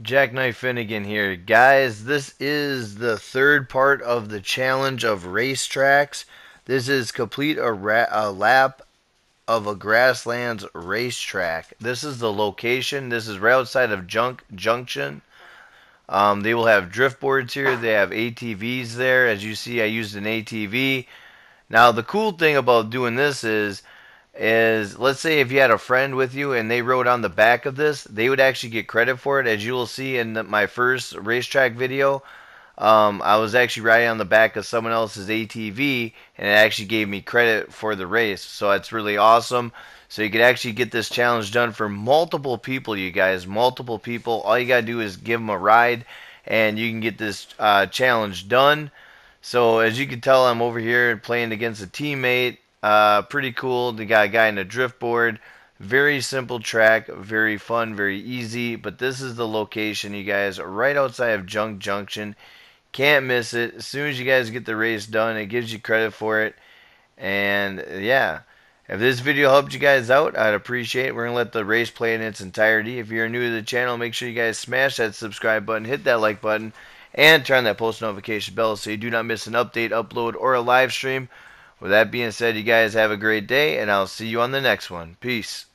Jackknife Finnegan here. Guys, this is the third part of the challenge of racetracks. This is complete a, ra- a lap of a grasslands racetrack. This is the location. This is right outside of Junk Junction. Um, they will have drift boards here. They have ATVs there. As you see, I used an ATV. Now, the cool thing about doing this is is let's say if you had a friend with you and they rode on the back of this, they would actually get credit for it. As you will see in the, my first racetrack video, um, I was actually riding on the back of someone else's ATV and it actually gave me credit for the race. So it's really awesome. So you could actually get this challenge done for multiple people, you guys. Multiple people. All you got to do is give them a ride and you can get this uh, challenge done. So as you can tell, I'm over here playing against a teammate uh, pretty cool. They got a guy in a drift board. Very simple track, very fun, very easy. But this is the location, you guys, right outside of Junk Junction. Can't miss it. As soon as you guys get the race done, it gives you credit for it. And yeah, if this video helped you guys out, I'd appreciate it. We're going to let the race play in its entirety. If you're new to the channel, make sure you guys smash that subscribe button, hit that like button, and turn that post notification bell so you do not miss an update, upload, or a live stream with that being said, you guys have a great day, and I'll see you on the next one. Peace.